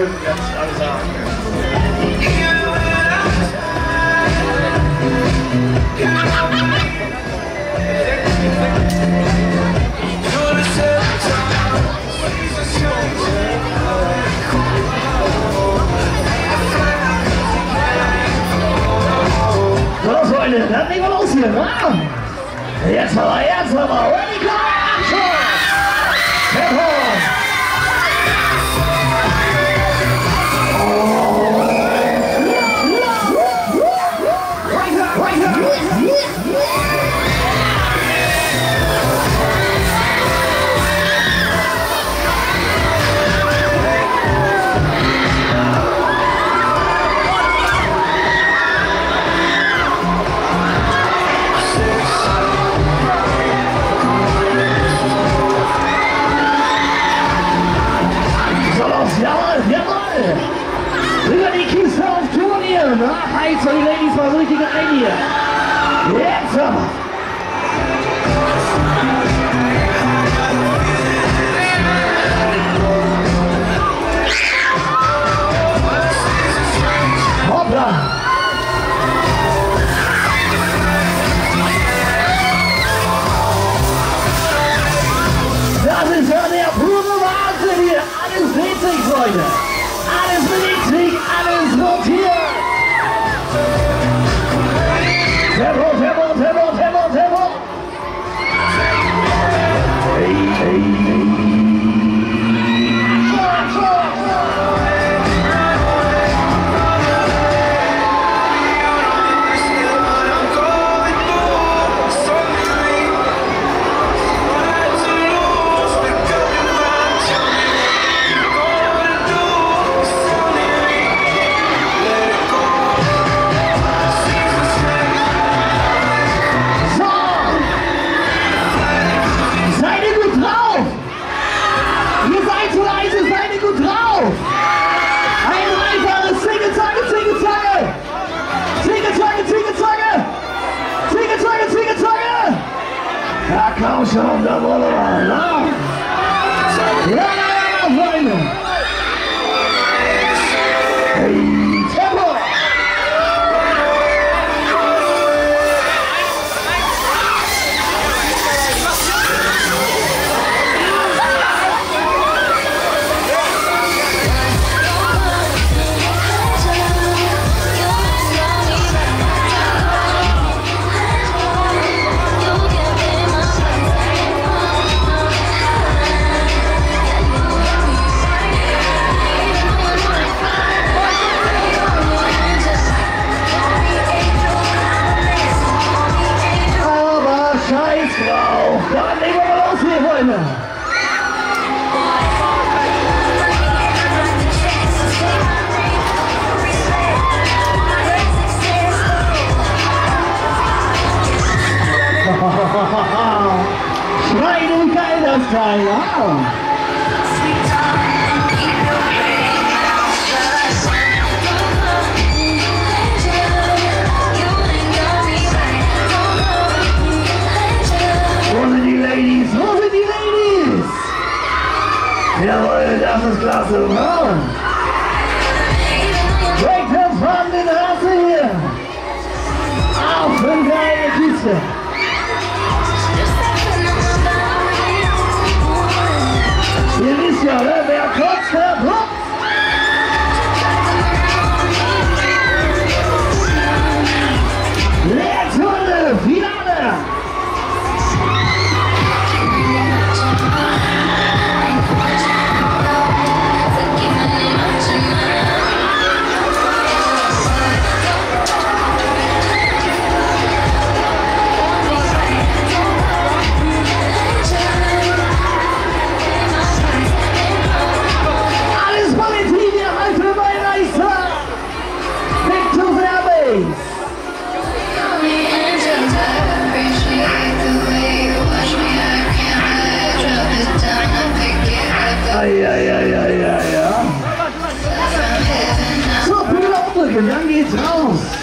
hören jetzt langsam. So, Freunde, dann legen wir los hier, wa? Jetzt aber, jetzt aber. Ready, go, action! Tempo! So Heiz und die Ladies so richtig ein hier. Jetzt aber! calça da bola lá. Ela vai, meu. Los hier, Freunde! Schreien wie geil das Wow. Jawohl, das ist klasse. Wow. Eieieiei. So, Pull up dann geht's raus.